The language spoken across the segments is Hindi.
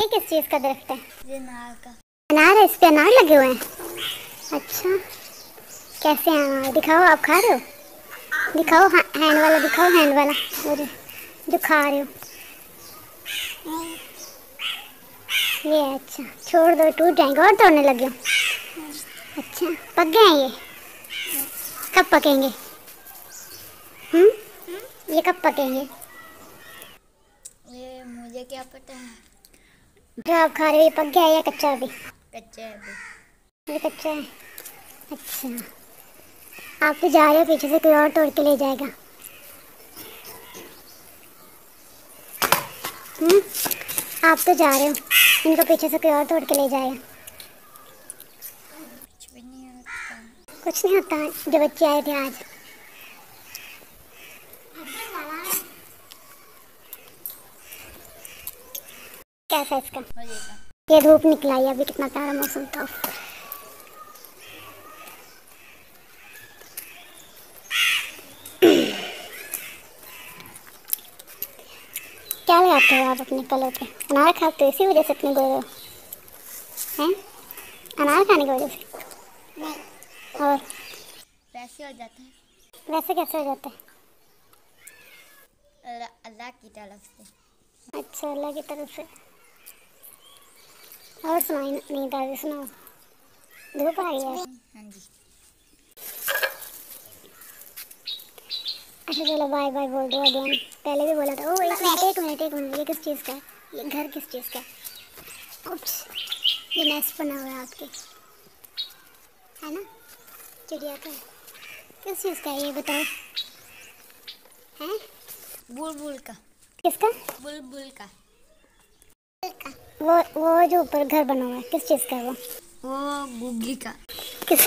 ये किस चीज़ का दरख्त है? ये नार का। अनार है इस पे अनार लगे हुए हैं। अच्छा। कैसे हैं अनार? दिखाओ आप खा रहे हो? दिखाओ हा- हैंड वाला दिखाओ हैंड वाला। वो जो जो खा रहे हो। ये अच्छा। छोड़ दो टूट जाएँगे और तोड़ने लगे हो। अच्छा पक गए हैं ये? कब पकेंगे? हम्म? ये कब पकेंगे? ये मुझे क्या पता है? जो आप खा रहे हो ये पक गया है या कच्चा अभी? कच्चा है अभी। कच्चा है। अच्छा। आप तो जा रहे हो पीछे से कोई और तोड़ के ले जाएगा। हम्म आप तो जा रहे हो इनको पीछे से कोई और तोड़ के ले जाएगा। कुछ भी नहीं होता। कुछ नहीं होता जो बच्चे आए थे आज। है इसका। ये धूप निकला है अभी कितना प्यारा मौसम था क्या लगाते हो आप अपने कलर पे? अनार खाते हो इसी वजह से इतने गोरे हैं? अनार खाने की वजह से? और? वैसे हो जाता है। वैसे कैसे हो जाता है? अल्लाह की तरफ़ से। अच्छा अल्लाह की तरफ़ से। और सुनाई नहीं दादी सुनाओ धूप आ गई है हाँ जी अच्छा चलो बाय बाय बोल दो अगेन पहले भी बोला था। ओ एक मिनट एक मिनट एक मिनट। ये किस चीज़ का है? ये घर किस चीज़ का है? उप्स ये नेस्ट बना हुआ है आपके। है ना? चिड़िया का किस चीज़ का है ये बताओ? हैं? बुलबुल का। किसका? बुलबुल का। वो वो जो ऊपर घर बना हुआ है किस चीज़ का है वो? वो गुग्गी का। किस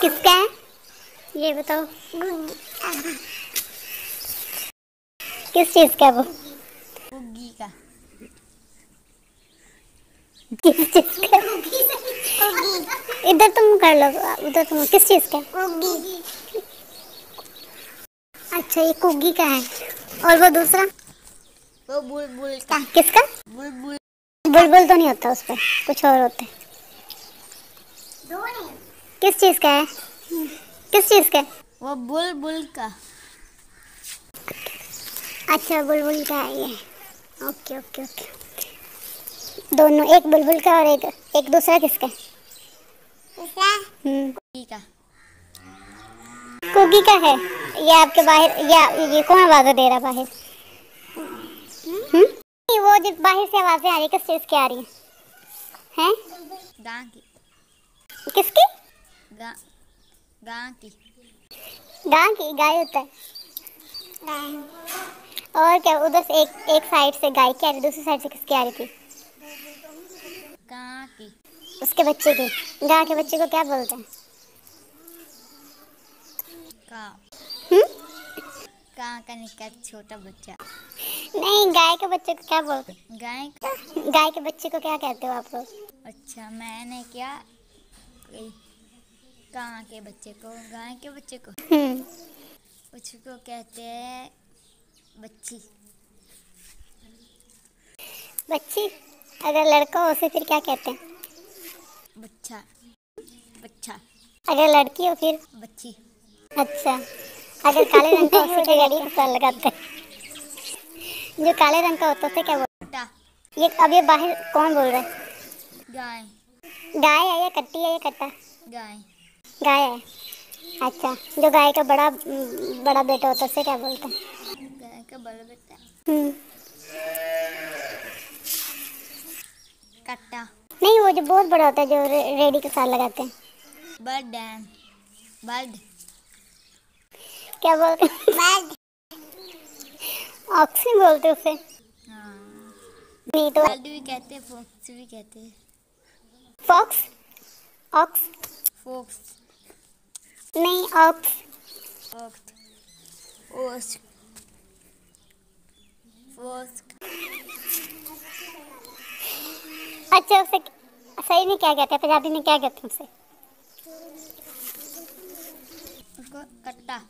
किसका है? ये बताओ। किस चीज़ का है वो? गुग्गी का। किस चीज़ का इधर तुम कर लो उधर तुम। किस चीज़ का? अच्छा ये कुगी का है। और वो दूसरा? वो बुलबुल का। किसका? बुलबुल बुलबुल तो नहीं होता उस पर कुछ और होते हैं। किस चीज़ का है? किस चीज़ का वो बुलबुल का। अच्छा बुलबुल का है ये। Okay okay okay. दोनों एक बुलबुल का और एक एक दूसरा किसका है? हम्म। का। कुगी का है? ये आपके बाहर या ये कौन आवाज़ दे रहा बाहर? हम्म? वो जो बाहर से आवाज़ें आ रही है किस चीज़ की आ रही है? हैं? गां की। किसकी? गां गां की। गाय की गाय होता है। और क्या उधर से एक एक साइड से गाय की आ रही दूसरी साइड से किसकी आ रही थी? गां की। उसके बच्चे की। गाय के बच्चे को क्या बोलते हैं? का हम्म? का निका छोटा बच्चा। नहीं गाय के बच्चे को क्या बोलते? गाय गाय के बच्चे को क्या कहते हो आप लोग? अच्छा मैंने क्या कही के बच्चे को? गाय के बच्चे को? हम्म। उसको कहते हैं बच्ची। बच्ची? अगर लड़का हो उसे फिर क्या कहते हैं? बच्चा। बच्चा। अगर लड़की हो फिर? बच्ची। अच्छा। अगर काले रंग का उसे क्या गाड़ी लगाते हैं? जो काले रंग का होता है क्या बोलते ये अब ये बाहर कौन बोल रहा है? गाय। गाय है या कट्टी है या कट्टा? गाय। गाय है। अच्छा जो गाय का बड़ा बड़ा बेटा होता है क्या बोलते हैं? गाय का बड़ा बेटा। हम्म, कट्टा। नहीं वो जो बहुत बड़ा होता है जो रे, रेडी के साथ लगाते हैं। Bird bird. क्या बोलते हैं ऑक्सी बोलते उसे। हाँ। नहीं तो भी कहते हैं फोक्स भी कहते हैं। फॉक्स? ऑक्स? फोक्स। नहीं ऑक्स। फोक्स। अच्छा उसे सही में क्या कहते हैं? पंजाबी में क्या कहते हैं उसे? उसको कट्टा।